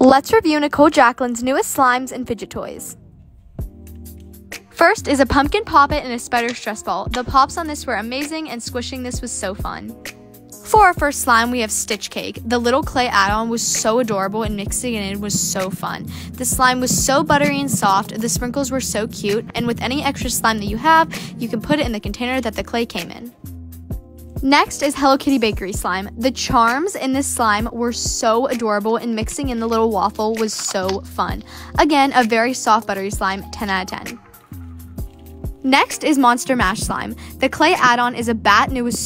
Let's review Nichole Jacklyne's newest slimes and fidget toys. First is a pumpkin poppet and a spider stress ball. The pops on this were amazing and squishing this was so fun. For our first slime, we have Stitch Cake. The little clay add-on was so adorable and mixing it in was so fun. The slime was so buttery and soft, the sprinkles were so cute, and with any extra slime that you have, you can put it in the container that the clay came in. Next is Hello Kitty Bakery slime. The charms in this slime were so adorable and mixing in the little waffle was so fun. Again, a very soft buttery slime, 10 out of 10. Next is Monster Mash slime. The clay add-on is a bat and it was